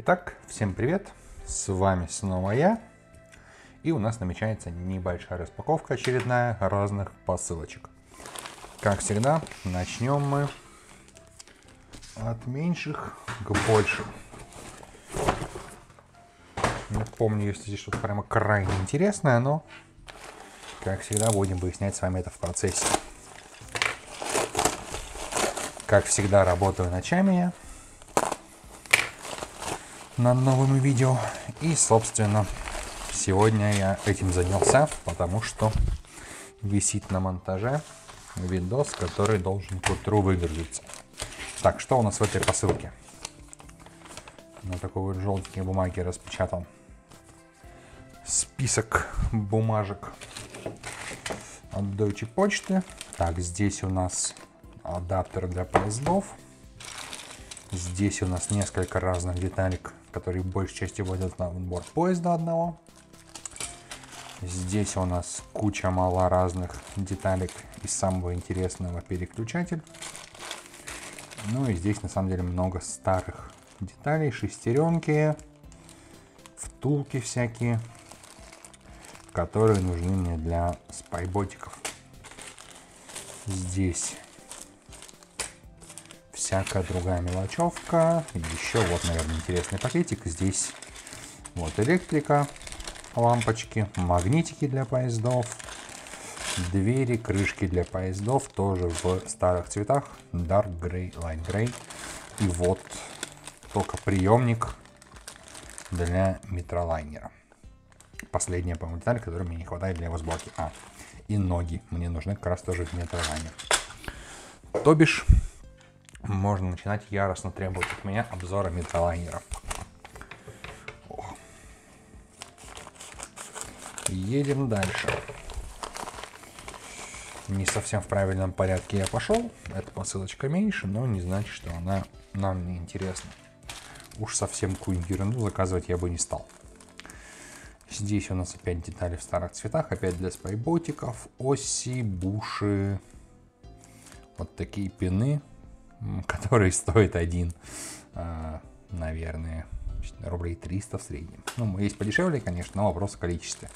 Итак, всем привет, с вами снова я, и у нас намечается небольшая распаковка очередная разных посылочек. Как всегда, начнем мы от меньших к большим. Не помню, если здесь что-то прямо крайне интересное, но, как всегда, будем выяснять с вами это в процессе. Как всегда, работаю ночами я над новыми видео. И, собственно, сегодня я этим занялся, потому что висит на монтаже видос, который должен к утру выгрузиться. Так, что у нас в этой посылке? На такой вот желтенькой бумаге распечатан список бумажек от Deutsche Почты. Так, здесь у нас адаптер для поездов. Здесь у нас несколько разных деталек, которые большей частью вводят на борт поезда одного. Здесь у нас куча мало разных деталек из самого интересного переключатель. Ну и здесь на самом деле много старых деталей, шестеренки, втулки всякие, которые нужны мне для спайботиков. Здесь всякая другая мелочевка. Еще вот, наверное, интересный пакетик. Здесь вот электрика, лампочки, магнитики для поездов, двери, крышки для поездов, тоже в старых цветах, Dark Gray, Light Gray. И вот только приемник для метролайнера. Последняя, по-моему, деталь, которой мне не хватает для его сборки. А, и ноги мне нужны как раз тоже метролайнер. То бишь, можно начинать яростно требовать от меня обзора метролайнера. Едем дальше. Не совсем в правильном порядке я пошел. Эта посылочка меньше, но не значит, что она нам не интересна. Уж совсем какую-нибудь ерунду заказывать я бы не стал. Здесь у нас опять детали в старых цветах, опять для спайботиков, оси, буши, вот такие пины который стоит один, а, наверное, рублей 300 в среднем. Ну, есть подешевле, конечно, но вопрос в количестве.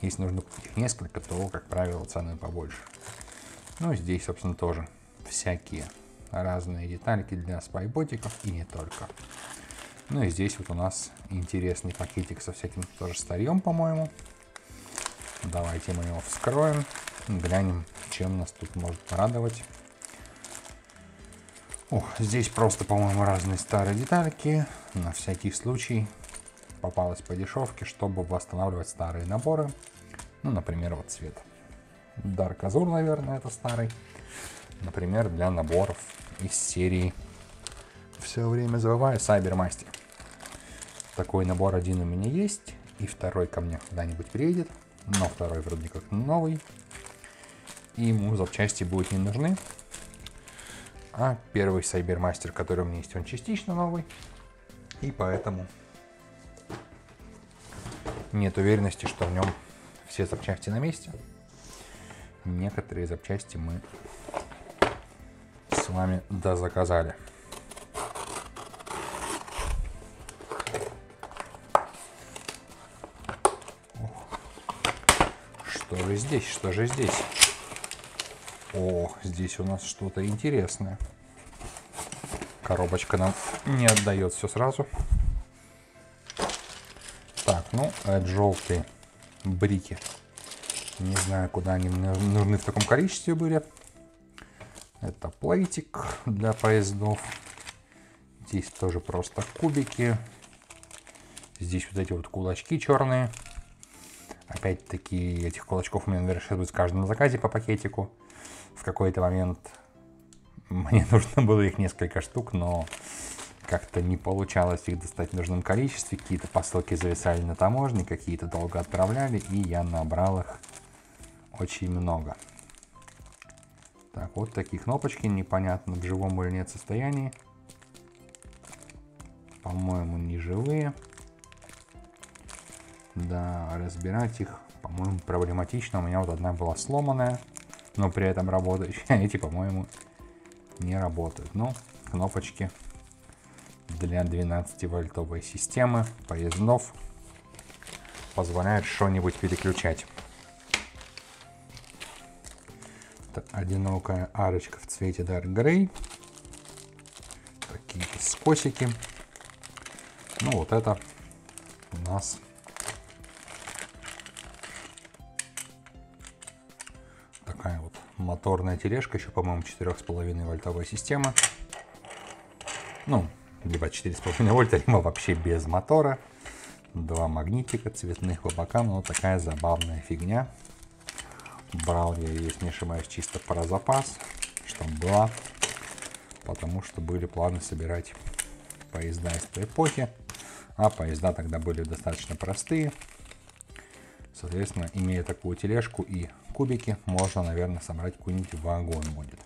Если нужно купить их несколько, то, как правило, цены побольше. Ну, здесь, собственно, тоже всякие разные детальки для спайботиков и не только. Ну и здесь вот у нас интересный пакетик со всяким тоже старьем, по-моему. Давайте мы его вскроем, глянем, чем нас тут может порадовать. О, здесь просто, по-моему, разные старые детальки. На всякий случай попалась по дешевке, чтобы восстанавливать старые наборы. Ну, например, вот цвет. Dark Azure, наверное, это старый. Например, для наборов из серии все время забываю Cybermaster. Такой набор один у меня есть, и второй ко мне когда-нибудь приедет. Но второй вроде как новый. И ему запчасти будут не нужны. А первый Сайбермастер, который у меня есть, он частично новый. И поэтому нет уверенности, что в нем все запчасти на месте. Некоторые запчасти мы с вами дозаказали. Что же здесь? Что же здесь? О, здесь у нас что-то интересное. Коробочка нам не отдает все сразу. Так, ну, это желтые брики. Не знаю, куда они нужны в таком количестве были. Это плейтик для поездов. Здесь тоже просто кубики. Здесь вот эти вот кулачки черные. Опять-таки этих кулачков у меня, наверное, сейчас будет в каждом заказе по пакетику в какой-то момент мне нужно было их несколько штук, но как-то не получалось их достать в нужном количестве. Какие-то посылки зависали на таможне, какие-то долго отправляли, и я набрал их очень много. Так, вот такие кнопочки, непонятно, в живом или нет состоянии. По-моему, не живые. Да, разбирать их, по-моему, проблематично. У меня вот одна была сломанная но при этом работающие. Эти, по-моему, не работают. Но кнопочки для 12-вольтовой системы поездов позволяет что-нибудь переключать. Это одинокая арочка в цвете Dark Grey. Такие скосики. Ну вот это у нас моторная тележка, еще, по-моему, 4,5 вольтовая система. Ну, либо 4,5 вольта, либо вообще без мотора. Два магнитика цветных по бокам. Ну, такая забавная фигня. Брал я, если не ошибаюсь, чисто про запас, чтобы была. Потому что были планы собирать поезда из той эпохи. А поезда тогда были достаточно простые. Соответственно, имея такую тележку и кубики, можно, наверное, собрать какой-нибудь вагон будет.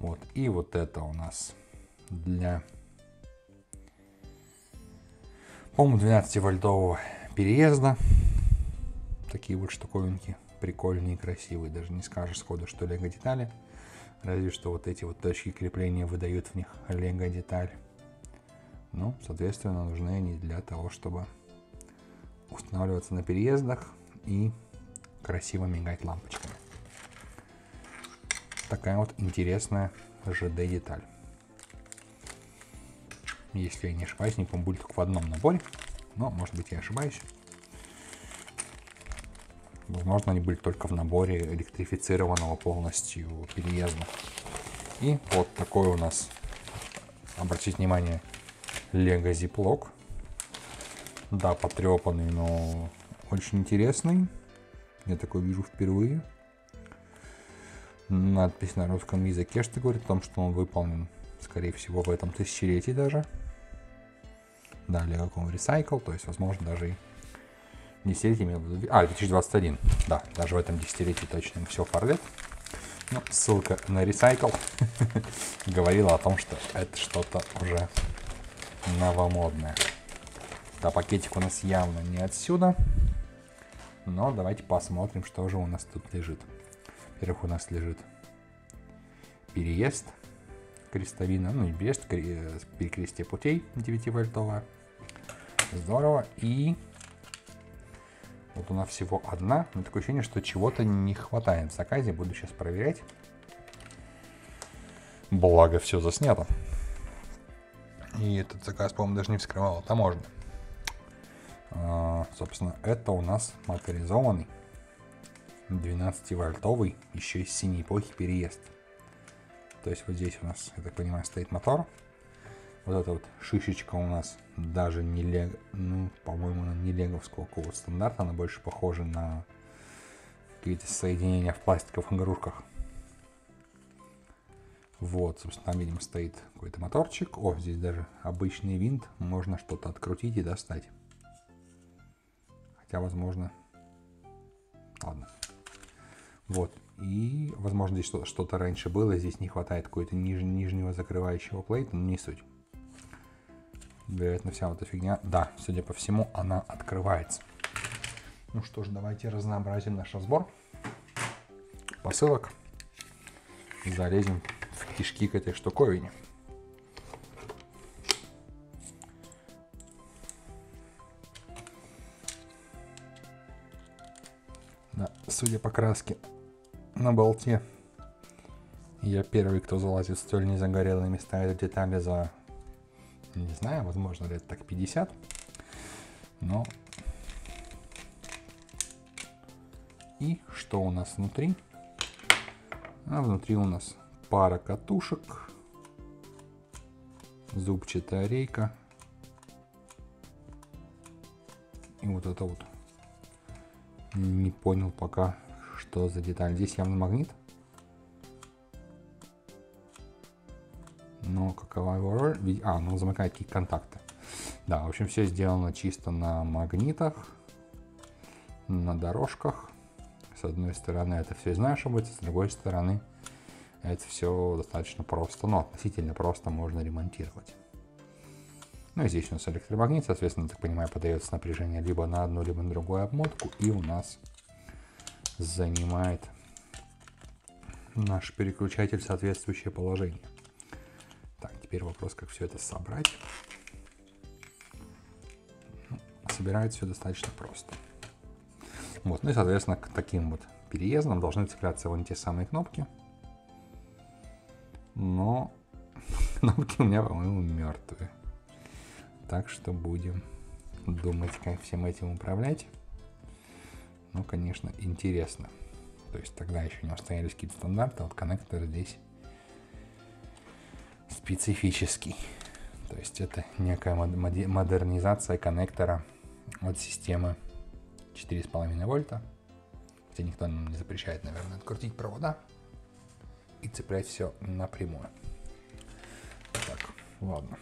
Вот. И вот это у нас для, по-моему, 12-вольтового переезда. Такие вот штуковинки прикольные красивые. Даже не скажешь сходу, что лего детали. Разве что вот эти вот точки крепления выдают в них лего деталь. Ну, соответственно, нужны они для того, чтобы устанавливаться на переездах и красиво мигать лампочками. Такая вот интересная ЖД деталь. Если я не ошибаюсь, помню, будет только в одном наборе. Но, может быть, я ошибаюсь. Возможно, они были только в наборе электрифицированного полностью переезда. И вот такой у нас, обратите внимание, Lego Ziploc. Да, потрепанный, но очень интересный. Я такой вижу впервые. Надпись на русском языке, что говорит о том, что он выполнен, скорее всего, в этом тысячелетии даже. Далее каком Recycle, то есть, возможно, даже и десятилетие, а, 2021, да, даже в этом десятилетии точно все фарлет. Ну, ссылка на Recycle говорила о том, что это что-то уже новомодное. Да, пакетик у нас явно не отсюда. Но давайте посмотрим, что же у нас тут лежит. Во-первых, у нас лежит переезд крестовина, ну не переезд, перекрестие путей 9-вольтовая. Здорово. И вот у нас всего одна. Но такое ощущение, что чего-то не хватает в заказе. Буду сейчас проверять. Благо, все заснято. И этот заказ, по-моему, даже не вскрывал таможня. А, собственно, это у нас моторизованный 12-вольтовый, еще из синей эпохи переезд. То есть вот здесь у нас, я так понимаю, стоит мотор. Вот эта вот шишечка у нас даже не лего, ну, по-моему, не леговского какого стандарта, она больше похожа на какие-то соединения в пластиковых игрушках. Вот, собственно, там, видимо, стоит какой-то моторчик. О, здесь даже обычный винт, можно что-то открутить и достать. Хотя, возможно... Ладно. Вот. И, возможно, здесь что-то раньше было, здесь не хватает какой-то ниж нижнего закрывающего плейта, но не суть. Вероятно, вся вот эта фигня, да, судя по всему, она открывается. Ну что ж, давайте разнообразим наш разбор посылок. Залезем в кишки к этой штуковине. Да, судя по краске на болте, я первый, кто залазит в столь незагорелые места этой детали за не знаю, возможно лет так 50. Но... И что у нас внутри? А внутри у нас пара катушек, зубчатая рейка и вот это вот. Не понял пока, что за деталь. Здесь явно магнит. но какова его роль? А, ну замыкает какие контакты. Да, в общем, все сделано чисто на магнитах, на дорожках. С одной стороны это все изнашивается, с другой стороны это все достаточно просто, но относительно просто можно ремонтировать. Ну и здесь у нас электромагнит, соответственно, так понимаю, подается напряжение либо на одну, либо на другую обмотку, и у нас занимает наш переключатель соответствующее положение. Так, теперь вопрос, как все это собрать. собирает все достаточно просто. Вот, ну и, соответственно, к таким вот переездам должны цепляться вон те самые кнопки. Но кнопки у меня, по-моему, мертвые. Так что будем думать, как всем этим управлять. Ну, конечно, интересно. То есть тогда еще не устоялись какие-то стандарты, вот коннектор здесь специфический. То есть это некая модернизация коннектора от системы 4,5 вольта. Хотя никто нам не запрещает, наверное, открутить провода и цеплять все напрямую. Так, ладно.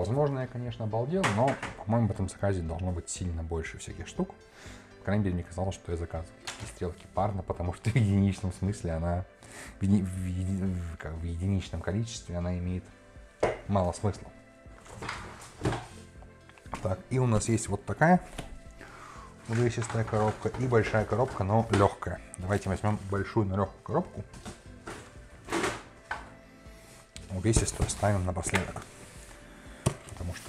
Возможно, я, конечно, обалдел, но, по-моему, в этом заказе должно быть сильно больше всяких штук. По крайней мере, мне казалось, что я заказывал такие стрелки парно, потому что в единичном смысле она, в, еди, в, еди, как, в единичном количестве она имеет мало смысла. Так, и у нас есть вот такая увесистая коробка и большая коробка, но легкая. Давайте возьмем большую, но легкую коробку. Увесистую ставим напоследок.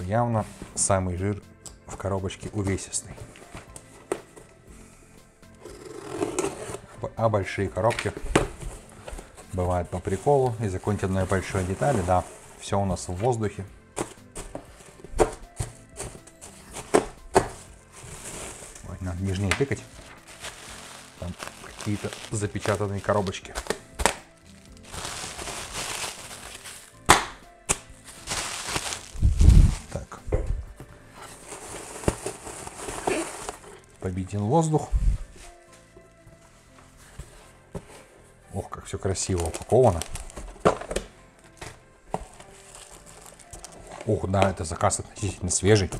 Что явно самый жир в коробочке увесистый. А большие коробки бывают по приколу. И закончить одной большой детали, да, все у нас в воздухе. Ой, надо нежнее тыкать. Там какие-то запечатанные коробочки. Победил воздух. Ох, как все красиво упаковано. Ух, да, это заказ относительно свежий.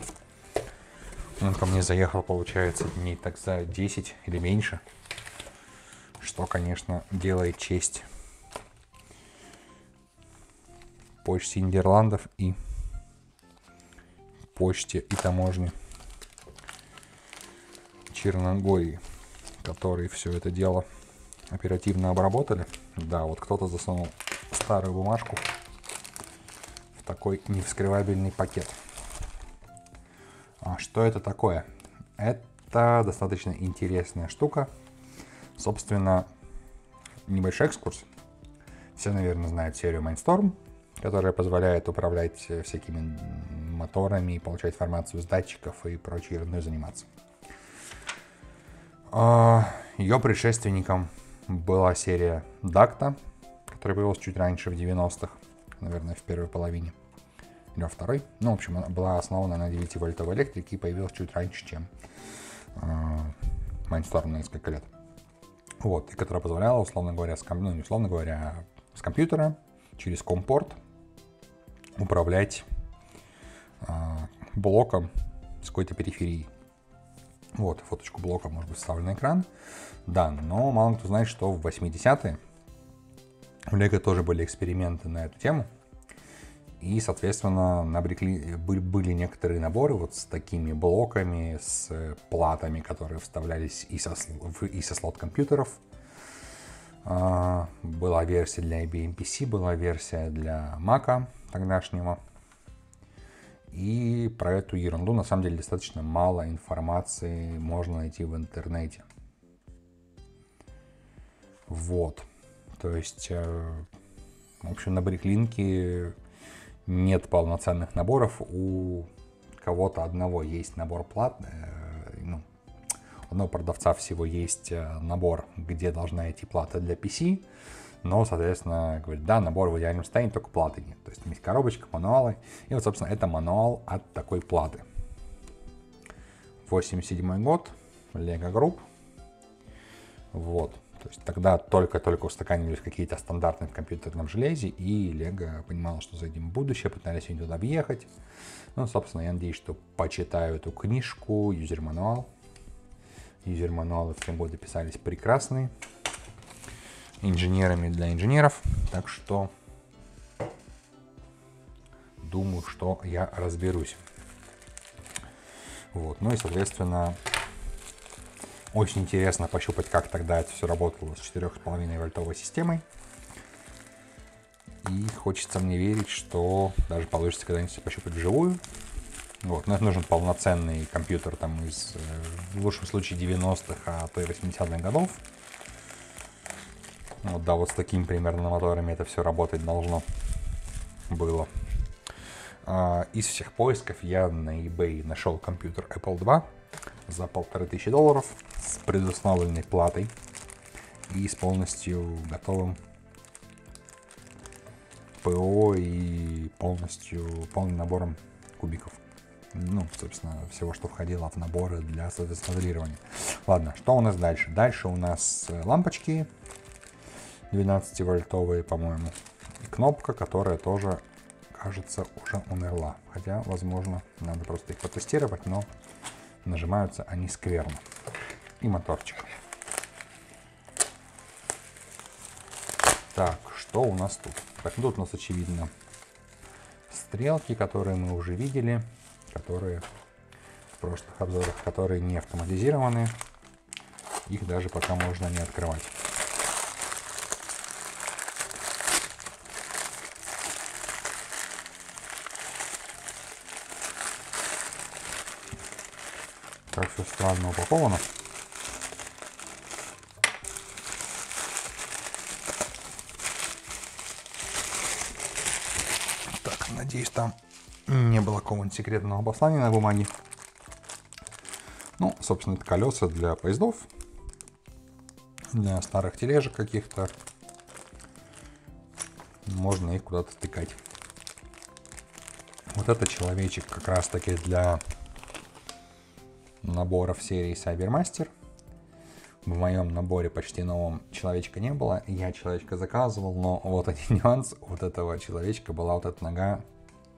Он ко мне заехал, получается, дней так за 10 или меньше. Что, конечно, делает честь почте Нидерландов и почте и таможне Черногории, которые все это дело оперативно обработали. Да, вот кто-то засунул старую бумажку в такой невскрывабельный пакет. А что это такое? Это достаточно интересная штука. Собственно, небольшой экскурс. Все, наверное, знают серию Mindstorm, которая позволяет управлять всякими моторами, получать информацию с датчиков и прочей ерундой заниматься. А, Ее предшественником была серия Дакта, которая появилась чуть раньше, в 90-х, наверное, в первой половине. Или во второй. Ну, в общем, она была основана на 9-вольтовой электрике и появилась чуть раньше, чем э, Mindstorm на несколько лет. Вот, и которая позволяла, условно говоря, с, ну, не условно говоря, с компьютера через компорт управлять э, блоком с какой-то периферией. Вот, фоточку блока может быть вставлен на экран. Да, но мало кто знает, что в 80-е у Lego тоже были эксперименты на эту тему. И, соответственно, набрекли, были некоторые наборы вот с такими блоками, с платами, которые вставлялись и со, и со слот-компьютеров. А, была версия для IBM PC, была версия для Mac тогдашнего. И про эту ерунду на самом деле достаточно мало информации можно найти в интернете. Вот. То есть, э, в общем, на Бриклинке нет полноценных наборов. У кого-то одного есть набор платный. Э, ну, у одного продавца всего есть э, набор, где должна идти плата для PC. Но, соответственно, говорит, да, набор в идеальном состоянии, только платы нет. То есть есть коробочка, мануалы. И вот, собственно, это мануал от такой платы. 87 год, Lego Group. Вот. То есть тогда только-только устаканились какие-то стандарты в компьютерном железе, и Lego понимал, что за этим будущее, пытались они туда въехать. Ну, собственно, я надеюсь, что почитаю эту книжку, юзер-мануал. Юзер-мануалы в тем году писались прекрасные инженерами для инженеров. Так что думаю, что я разберусь. Вот. Ну и, соответственно, очень интересно пощупать, как тогда это все работало с 4,5 вольтовой системой. И хочется мне верить, что даже получится когда-нибудь пощупать вживую. Вот, но это нужен полноценный компьютер там из, э, в лучшем случае, 90-х, а то и 80-х годов. Вот, да, вот с такими примерно моторами это все работать должно было. А, из всех поисков я на eBay нашел компьютер Apple 2 за полторы тысячи долларов с предустановленной платой и с полностью готовым ПО и полностью полным набором кубиков. Ну, собственно, всего, что входило в наборы для, соответственно. Ладно, что у нас дальше? Дальше у нас э, лампочки 12-вольтовые, по-моему. Кнопка, которая тоже, кажется, уже умерла. Хотя, возможно, надо просто их потестировать, но нажимаются они скверно. И моторчик. Так, что у нас тут? Так, тут у нас, очевидно, стрелки, которые мы уже видели, которые в прошлых обзорах, которые не автоматизированы. Их даже пока можно не открывать. Так все странно упаковано. Так, надеюсь, там не было какого-нибудь секретного послания на бумаге. Ну, собственно, это колеса для поездов, для старых тележек каких-то. Можно их куда-то стыкать. Вот это человечек как раз таки для наборов серии Cybermaster. В моем наборе почти новом человечка не было. Я человечка заказывал, но вот один нюанс. Вот этого человечка была вот эта нога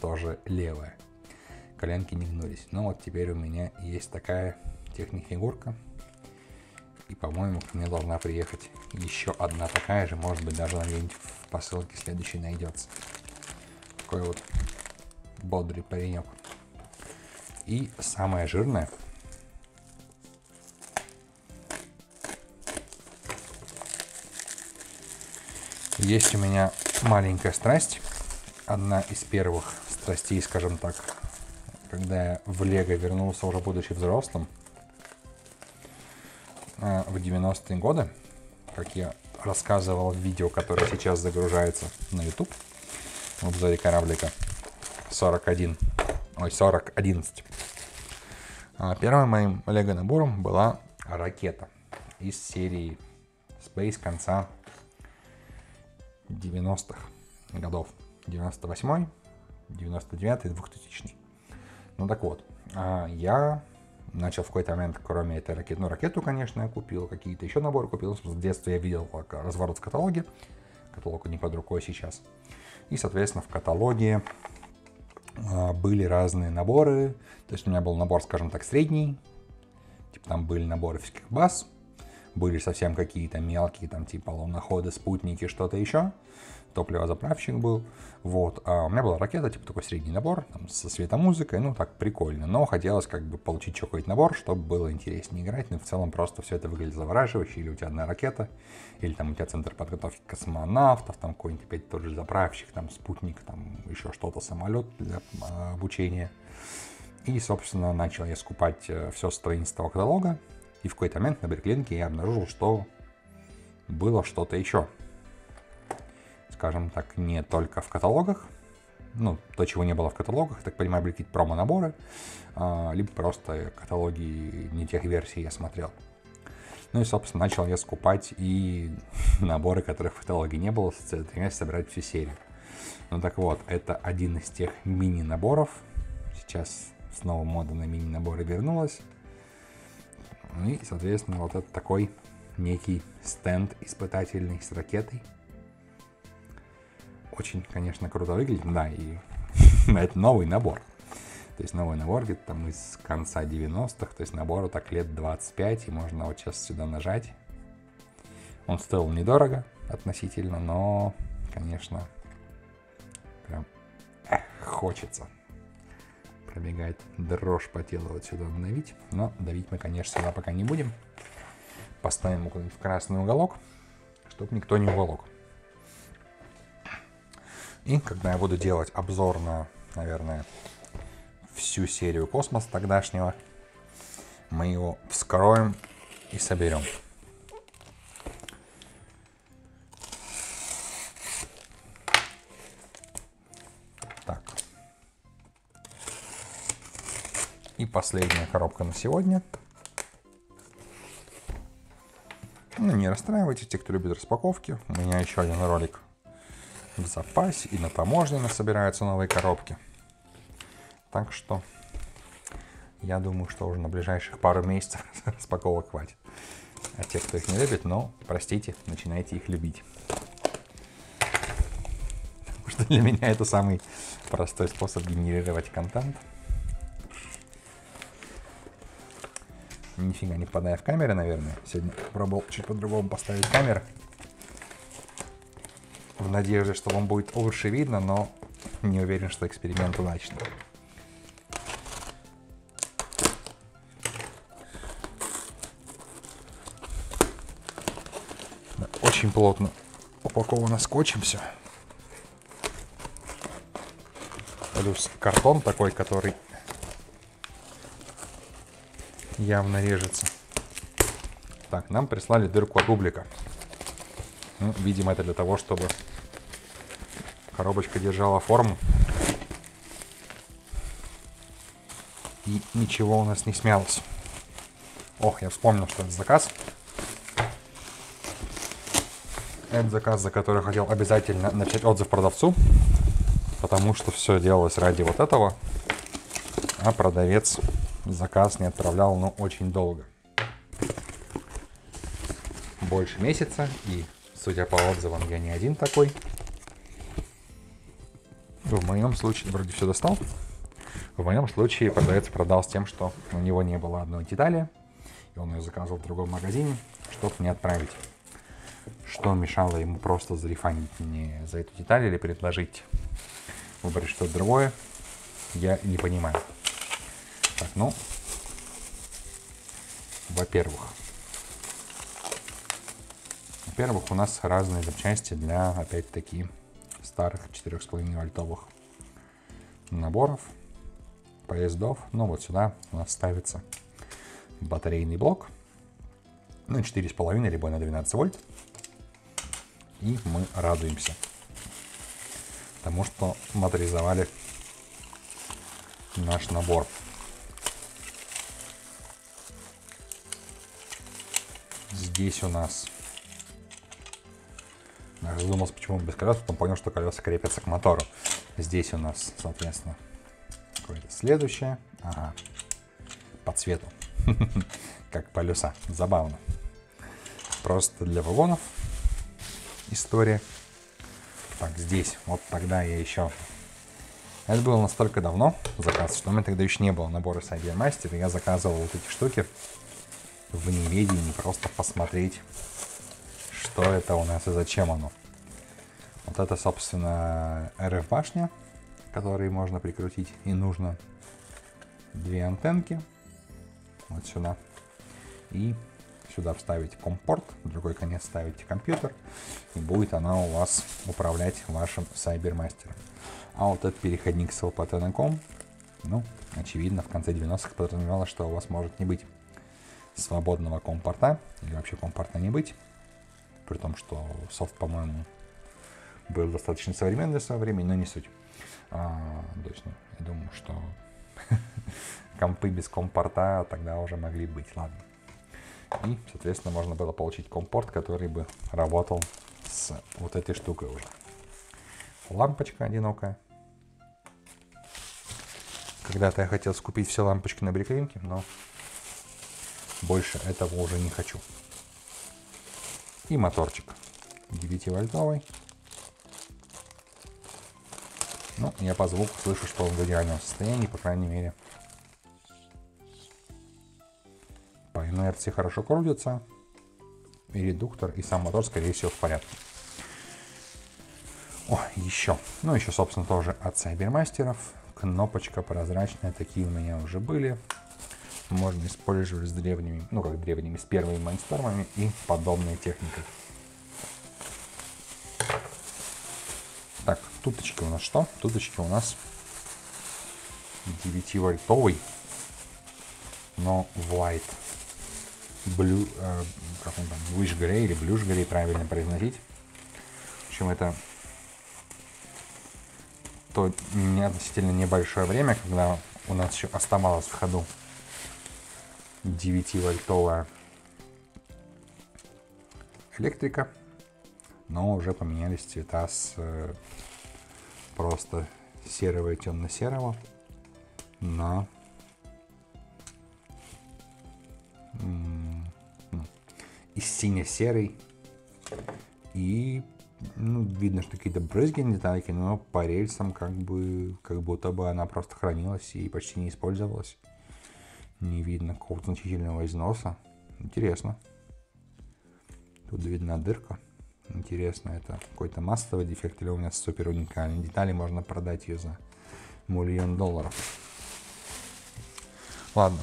тоже левая. Коленки не гнулись. Но вот теперь у меня есть такая техник-фигурка. И, по-моему, ко мне должна приехать еще одна такая же. Может быть, даже где-нибудь в посылке следующей найдется. Такой вот бодрый паренек. И самое жирное – Есть у меня маленькая страсть. Одна из первых страстей, скажем так, когда я в Лего вернулся, уже будучи взрослым. А, в 90-е годы, как я рассказывал в видео, которое сейчас загружается на YouTube, в обзоре кораблика 41, ой, 4011. А, первым моим Лего набором была ракета из серии Space конца 90-х годов. 98 99 2000 Ну так вот, а, я начал в какой-то момент, кроме этой ракеты, ну ракету, конечно, я купил, какие-то еще наборы купил. В детстве я видел разворот в каталоге. Каталог не под рукой сейчас. И, соответственно, в каталоге а, были разные наборы. То есть у меня был набор, скажем так, средний. Типа там были наборы всяких баз, были совсем какие-то мелкие, там типа луноходы, спутники, что-то еще. Топливозаправщик был. Вот. А у меня была ракета, типа такой средний набор, там, со светомузыкой, ну так прикольно. Но хотелось как бы получить какой-то набор, чтобы было интереснее играть. Но ну, в целом просто все это выглядит завораживающе. Или у тебя одна ракета, или там у тебя центр подготовки космонавтов, там какой-нибудь опять тот же заправщик, там спутник, там еще что-то, самолет для а, обучения. И, собственно, начал я скупать э, все строительство каталога. И в какой-то момент на Бриклинке я обнаружил, что было что-то еще. Скажем так, не только в каталогах, ну, то, чего не было в каталогах, так понимаю, были какие-то промо-наборы, а, либо просто каталоги не тех версий я смотрел. Ну и, собственно, начал я скупать и наборы, которых в каталоге не было, стремясь собирать всю серию. Ну так вот, это один из тех мини-наборов. Сейчас снова мода на мини-наборы вернулась. Ну и, соответственно, вот это такой некий стенд испытательный с ракетой. Очень, конечно, круто выглядит, да, и это новый набор. То есть новый набор где-то там из конца 90-х, то есть набору так лет 25, и можно вот сейчас сюда нажать. Он стоил недорого относительно, но, конечно, прям эх, хочется пробегает дрожь по телу вот сюда давить. Но давить мы, конечно, сюда пока не будем. Поставим его в красный уголок, чтобы никто не уволок. И когда я буду делать обзор на, наверное, всю серию Космос тогдашнего, мы его вскроем и соберем. Последняя коробка на сегодня. Ну, не расстраивайтесь, те, кто любит распаковки. У меня еще один ролик в запасе. И на таможне собираются новые коробки. Так что я думаю, что уже на ближайших пару месяцев распаковок хватит. А те, кто их не любит, ну, простите, начинайте их любить. Потому что для меня это самый простой способ генерировать контент. Нифига не попадая в камеры, наверное. Сегодня пробовал чуть по-другому поставить камеры. В надежде, что вам будет лучше видно, но не уверен, что эксперимент удачный. очень плотно упаковано скотчем все. Плюс картон такой, который явно режется. Так, нам прислали дырку от бублика. Ну, видимо, это для того, чтобы коробочка держала форму. И ничего у нас не смялось. Ох, я вспомнил, что это заказ. Это заказ, за который хотел обязательно начать отзыв продавцу, потому что все делалось ради вот этого, а продавец заказ не отправлял, ну, очень долго. Больше месяца, и, судя по отзывам, я не один такой. В моем случае, вроде все достал. В моем случае продавец продал с тем, что у него не было одной детали, и он ее заказывал в другом магазине, чтобы мне отправить. Что мешало ему просто зарефанить мне за эту деталь или предложить выбрать что-то другое, я не понимаю. Так, ну, во-первых, во-первых, у нас разные запчасти для, опять-таки, старых 4,5 вольтовых наборов, поездов. Ну, вот сюда у нас ставится батарейный блок, ну, 4,5 либо на 12 вольт и мы радуемся тому, что моторизовали наш набор. Здесь у нас... Я задумался, почему без колес, потом понял, что колеса крепятся к мотору. Здесь у нас, соответственно, какое-то следующее. Ага, по цвету, как полюса. Забавно. Просто для вагонов история. Так, здесь, вот тогда я еще... Это было настолько давно заказ, что у меня тогда еще не было набора Cybermaster, и я заказывал вот эти штуки в неведении, просто посмотреть, что это у нас и зачем оно. Вот это, собственно, RF-башня, которые можно прикрутить, и нужно две антенки вот сюда и сюда вставите компорт, в другой конец ставите компьютер, и будет она у вас управлять вашим Cybermaster. А вот этот переходник с LPT.com, ну, очевидно, в конце 90-х подразумевалось, что у вас может не быть свободного компорта, или вообще компорта не быть, при том, что софт, по-моему, был достаточно современный для своего времени, но не суть. А, то есть, ну, я думаю, что компы без компорта тогда уже могли быть, ладно. И, соответственно, можно было получить компорт, который бы работал с вот этой штукой уже. Лампочка одинокая. Когда-то я хотел скупить все лампочки на брикринке, но больше этого уже не хочу. И моторчик 9-вольтовый. Ну, я по звуку слышу, что он в идеальном состоянии, по крайней мере, по инерции хорошо крутится. И редуктор, и сам мотор, скорее всего, в порядке. О, еще. Ну, еще, собственно, тоже от Сайбермастеров. Кнопочка прозрачная, такие у меня уже были. Можно использовать с древними, ну как древними, с первыми майнстормами и подобной техникой. Так, туточки у нас что? Туточки у нас 9-вольтовый, но white. Blue, э, как он там, Wish Grey или Blush Grey правильно произносить. В общем, это то не относительно небольшое время, когда у нас еще оставалось в ходу 9-вольтовая электрика, но уже поменялись цвета с э, просто серого и темно-серого на и сине-серый и ну, видно, что какие-то брызги, детальки, но по рельсам как бы, как будто бы она просто хранилась и почти не использовалась. Не видно какого-то значительного износа. Интересно. Тут видна дырка. Интересно, это какой-то массовый дефект или у меня супер уникальный детали, можно продать ее за миллион долларов. Ладно.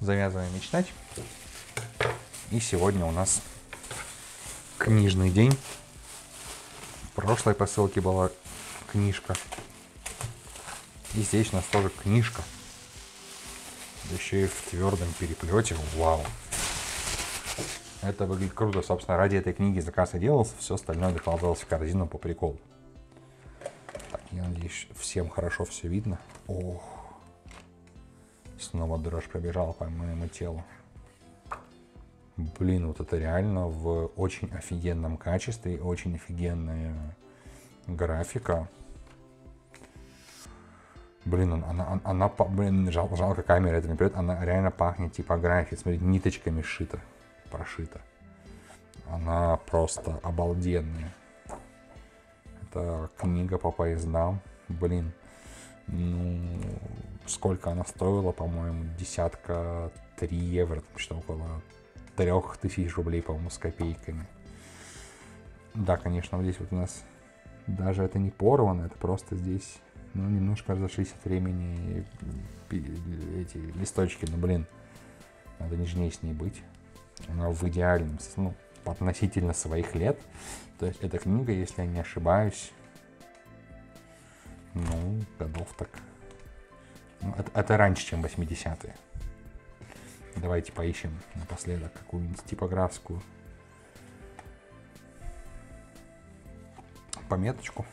Завязываем мечтать. И сегодня у нас книжный день. В прошлой посылке была книжка. И здесь у нас тоже книжка. Еще и в твердом переплете. Вау. Это выглядит круто. Собственно, ради этой книги заказ и делался. Все остальное докладывалось в корзину по приколу. Так, я надеюсь, всем хорошо все видно. Ох. Снова дрожь пробежала по моему телу. Блин, вот это реально в очень офигенном качестве, очень офигенная графика. Блин, она, она, она блин, жал, жалко камера это не перед, она реально пахнет типографией, смотрите, ниточками сшита, прошита. Она просто обалденная. Это книга по поездам, блин, ну, сколько она стоила, по-моему, десятка три евро, что около трех тысяч рублей, по-моему, с копейками. Да, конечно, вот здесь вот у нас даже это не порвано, это просто здесь, ну, немножко разошлись от времени эти листочки, ну, блин, надо нежнее с ней быть. Она в идеальном, ну, относительно своих лет. То есть эта книга, если я не ошибаюсь, ну, годов так. Ну, это, это раньше, чем 80-е. Давайте поищем напоследок какую-нибудь типографскую пометочку.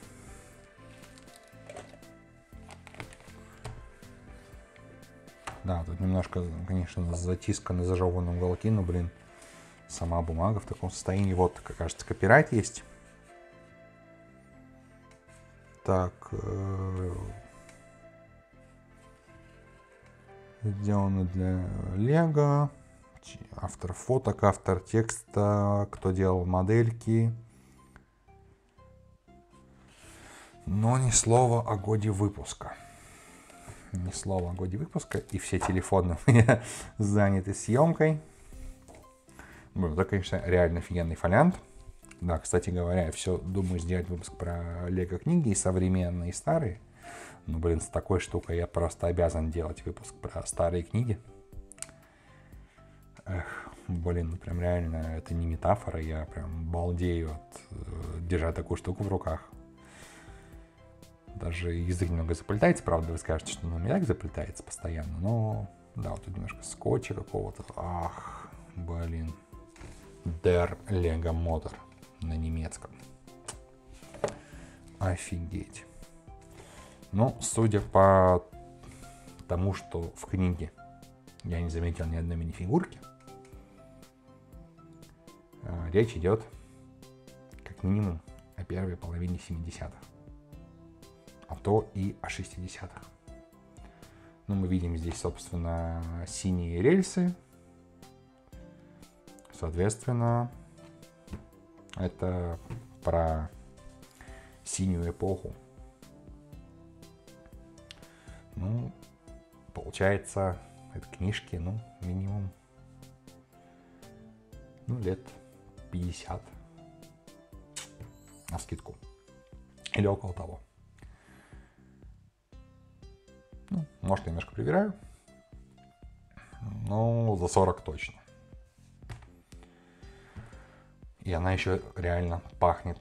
Да, тут немножко, конечно, затисканы, зажеваны уголки, но, блин, сама бумага в таком состоянии. Вот, кажется, копирайт есть. Так, э, сделано для Лего. Автор фоток, автор текста, кто делал модельки. Но ни слова о годе выпуска. Ни слова о годе выпуска. И все телефоны у меня заняты съемкой. Ну, это, конечно, реально офигенный фолиант. Да, кстати говоря, я все думаю сделать выпуск про Лего книги, и современные, и старые. Ну, блин, с такой штукой я просто обязан делать выпуск про старые книги. Эх, блин, ну прям реально, это не метафора, я прям балдею от э, держать такую штуку в руках. Даже язык немного заплетается, правда, вы скажете, что ну, так заплетается постоянно, но да, вот тут немножко скотча какого-то. Ах, блин. Der Lego Motor на немецком. Офигеть. Ну, судя по тому, что в книге я не заметил ни одной минифигурки, э, речь идет как минимум о первой половине 70-х, а то и о 60-х. Ну, мы видим здесь, собственно, синие рельсы. Соответственно, это про синюю эпоху ну, получается, это книжки, ну, минимум, ну, лет 50 на скидку. Или около того. Может, немножко проверяю. Ну, за 40 точно. И она еще реально пахнет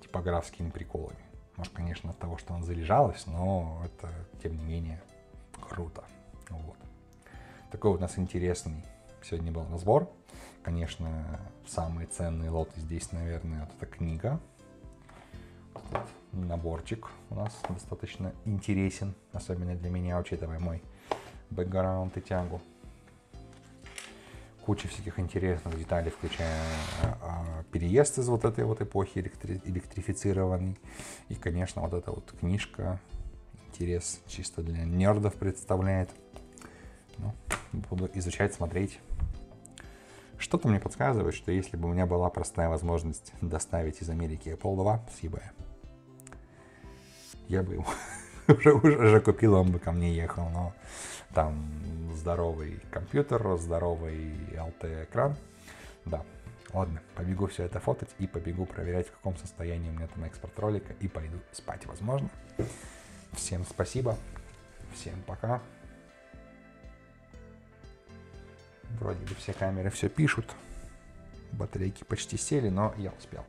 типографскими приколами. Может, конечно, от того, что он заряжалась, но это, тем не менее, круто. Вот. Такой вот у нас интересный сегодня был разбор. Конечно, самые ценные лоты здесь, наверное, вот эта книга. Наборчик у нас достаточно интересен, особенно для меня, учитывая мой бэкграунд и тягу. Куча всяких интересных деталей, включая а, а, переезд из вот этой вот эпохи электри электрифицированный. И, конечно, вот эта вот книжка, интерес чисто для нердов представляет. Ну, буду изучать, смотреть. Что-то мне подсказывает, что если бы у меня была простая возможность доставить из Америки Apple 2 с eBay, я бы его уже, уже купил, он бы ко мне ехал, но там здоровый компьютер, здоровый LT-экран. Да, ладно, побегу все это фототь и побегу проверять, в каком состоянии у меня там экспорт ролика, и пойду спать, возможно. Всем спасибо, всем пока. Вроде бы все камеры все пишут, батарейки почти сели, но я успел.